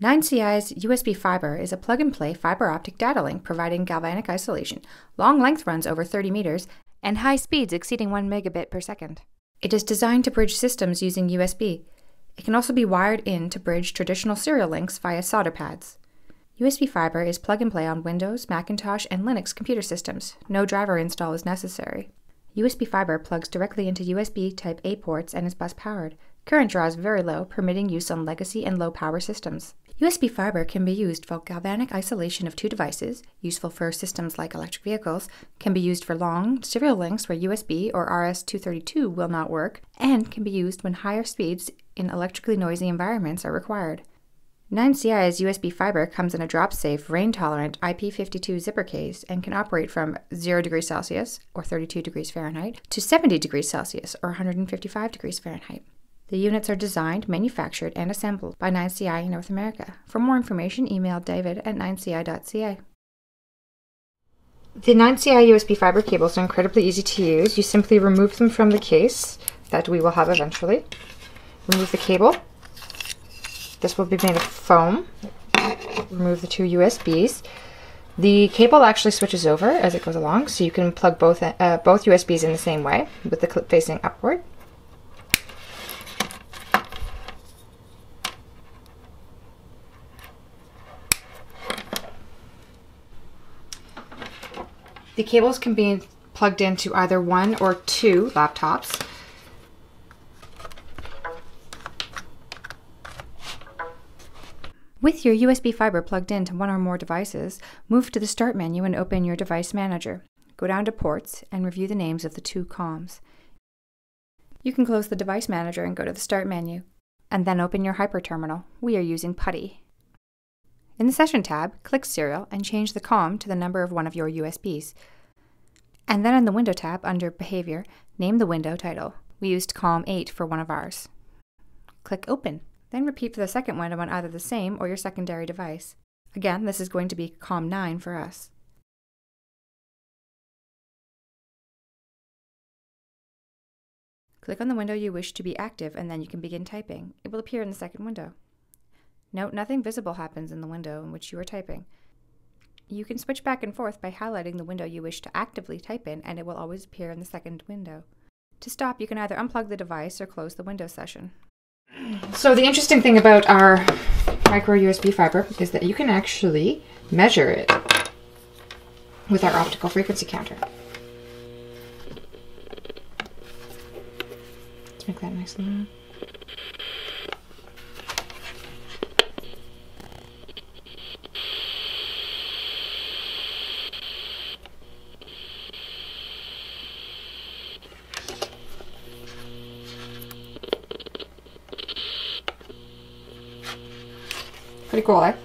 9CI's USB Fiber is a plug and play fiber optic data link providing galvanic isolation, long length runs over 30 meters, and high speeds exceeding 1 megabit per second. It is designed to bridge systems using USB. It can also be wired in to bridge traditional serial links via solder pads. USB Fiber is plug and play on Windows, Macintosh, and Linux computer systems. No driver install is necessary. USB Fiber plugs directly into USB Type A ports and is bus powered. Current draw is very low, permitting use on legacy and low power systems. USB fiber can be used for galvanic isolation of two devices, useful for systems like electric vehicles, can be used for long serial links where USB or RS-232 will not work, and can be used when higher speeds in electrically noisy environments are required. 9CI's USB fiber comes in a drop-safe, rain-tolerant IP52 zipper case and can operate from 0 degrees Celsius or 32 degrees Fahrenheit to 70 degrees Celsius or 155 degrees Fahrenheit. The units are designed, manufactured, and assembled by 9CI in North America. For more information, email david at 9ci.ca. The 9CI USB fiber cables are incredibly easy to use. You simply remove them from the case that we will have eventually. Remove the cable. This will be made of foam. Remove the two USBs. The cable actually switches over as it goes along, so you can plug both uh, both USBs in the same way with the clip facing upward. The cables can be plugged into either one or two laptops. With your USB fiber plugged into one or more devices, move to the Start menu and open your Device Manager. Go down to Ports and review the names of the two COMs. You can close the Device Manager and go to the Start menu, and then open your Hyperterminal. We are using PuTTY. In the Session tab, click Serial and change the COM to the number of one of your USBs. And then in the Window tab, under Behavior, name the window title. We used COM 8 for one of ours. Click Open. Then repeat for the second window on either the same or your secondary device. Again, this is going to be COM 9 for us. Click on the window you wish to be active and then you can begin typing. It will appear in the second window. Note nothing visible happens in the window in which you are typing. You can switch back and forth by highlighting the window you wish to actively type in and it will always appear in the second window. To stop, you can either unplug the device or close the window session. So the interesting thing about our micro USB fiber is that you can actually measure it with our optical frequency counter. Let's make that nice and Clico é?